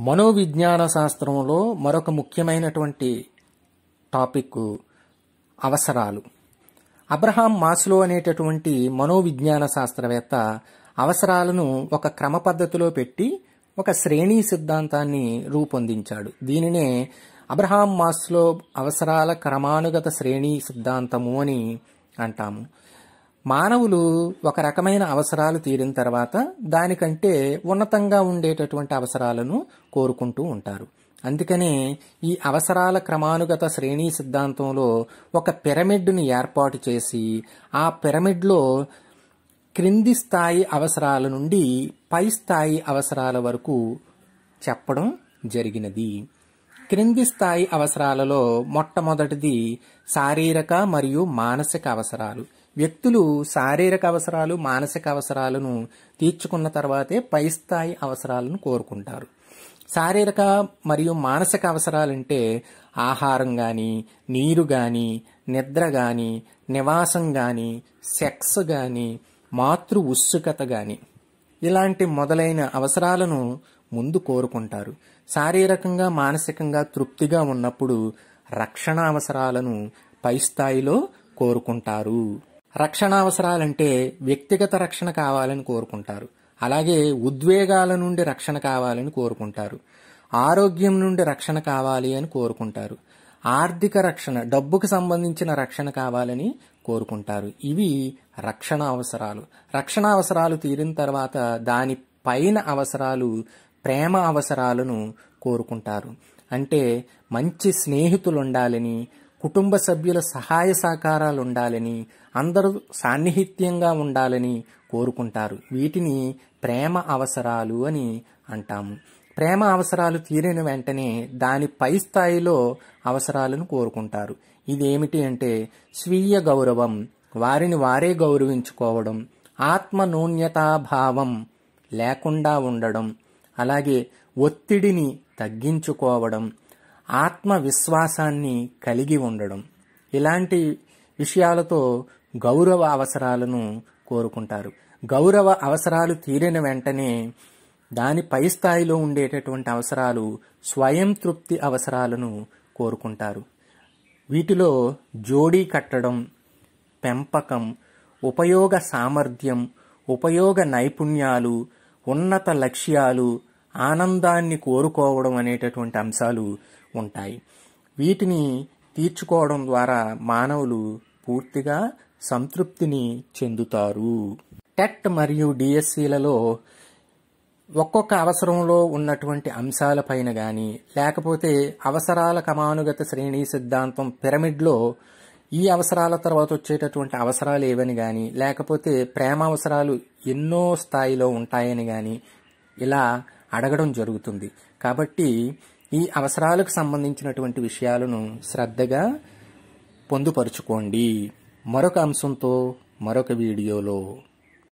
మనోవిజ్ఞాన శాస్త్రంలో మరొక ముఖ్యమైనటువంటి టాపిక్ అవసరాలు. అబ్రహాం మాస్లో అనేటటువంటి మనోవిజ్ఞాన శాస్త్రవేత్త అవసరాలను ఒక క్రమ పద్ధతిలో పెట్టి ఒక శ్రేణీ సిద్ధాంతాన్ని రూపొందించాడు. దీనినే అబ్రహాం మాస్లో అవసరాల క్రమానుగత శ్రేణీ సిద్ధాంతము అని అంటాము. మానవులు ఒక రకమైన అవసరాలు తీరిన తర్వాత దానికంటే ఉన్నతంగా ఉండేటటువంటి అవసరాలను కోరుకుంటూ ఉంటారు. అందుకనే ఈ అవసరాల క్రమానుగత శ్రేణీ సిద్ధాంతంలో ఒక పిరమిడ్ను ఏర్పాటు చేసి ఆ పిరమిడ్లో క్రింది స్థాయి అవసరాల నుండి పై స్థాయి అవసరాల వరకు చెప్పడం జరిగినది. క్రింది స్థాయి అవసరాలలో మొట్టమొదటిది శారీరక మరియు మానసిక అవసరాలు. వ్యక్తులు శారీరక అవసరాలు మానసిక అవసరాలను తీర్చుకున్న తర్వాతే పై స్థాయి అవసరాలను కోరుకుంటారు. శారీరక మరియు మానసిక అవసరాలంటే ఆహారం కానీ నీరు కానీ నిద్ర కానీ నివాసం కానీ సెక్స్ కానీ మాతృ ఉత్సుకత కానీ ఇలాంటి మొదలైన అవసరాలను ముందు కోరుకుంటారు. శారీరకంగా మానసికంగా తృప్తిగా ఉన్నప్పుడు రక్షణ అవసరాలను పై స్థాయిలో కోరుకుంటారు. రక్షణ అవసరాలంటే వ్యక్తిగత రక్షణ కావాలని కోరుకుంటారు. అలాగే ఉద్వేగాల నుండి రక్షణ కావాలని కోరుకుంటారు. ఆరోగ్యం నుండి రక్షణ కావాలి అని కోరుకుంటారు. ఆర్థిక రక్షణ డబ్బుకు సంబంధించిన రక్షణ కావాలని కోరుకుంటారు. ఇవి రక్షణ అవసరాలు రక్షణ అవసరాలు తీరిన తర్వాత దాని పైన అవసరాలు ప్రేమ అవసరాలను కోరుకుంటారు. అంటే మంచి స్నేహితులు ఉండాలని కుటుంబ సభ్యుల సహాయ సహకారాలు ఉండాలని అందరూ సాన్నిహిత్యంగా ఉండాలని కోరుకుంటారు. వీటిని ప్రేమ అవసరాలు అని అంటాము. ప్రేమ అవసరాలు తీరిన వెంటనే దాని పై స్థాయిలో అవసరాలను కోరుకుంటారు. ఇదేమిటి అంటే స్వీయ గౌరవం వారిని వారే గౌరవించుకోవడం ఆత్మ భావం లేకుండా ఉండడం అలాగే ఒత్తిడిని తగ్గించుకోవడం ఆత్మవిశ్వాసాన్ని కలిగి ఉండడం. ఇలాంటి విషయాలతో గౌరవ అవసరాలను కోరుకుంటారు. గౌరవ అవసరాలు తీరిన వెంటనే దాని పై స్థాయిలో ఉండేటటువంటి అవసరాలు స్వయం తృప్తి అవసరాలను కోరుకుంటారు. వీటిలో జోడీ కట్టడం పెంపకం ఉపయోగ సామర్థ్యం ఉపయోగ నైపుణ్యాలు ఉన్నత లక్ష్యాలు ఆనందాన్ని కోరుకోవడం అనేటటువంటి అంశాలు ఉంటాయి. వీటిని తీర్చుకోవడం ద్వారా మానవులు పూర్తిగా సంతృప్తిని చెందుతారు. టెట్ మరియు డిఎస్సిలలో ఒక్కొక్క అవసరంలో ఉన్నటువంటి అంశాలపైన కానీ లేకపోతే అవసరాల క్రమానుగత శ్రేణి సిద్ధాంతం పిరమిడ్లో ఈ అవసరాల తర్వాత వచ్చేటటువంటి అవసరాలు ఏవని కానీ లేకపోతే ప్రేమ అవసరాలు ఎన్నో స్థాయిలో ఉంటాయని కానీ ఇలా అడగడం జరుగుతుంది. కాబట్టి ఈ అవసరాలకు సంబంధించినటువంటి విషయాలను శ్రద్ధగా పొందుపరుచుకోండి. మరొక అంశంతో మరొక వీడియోలో.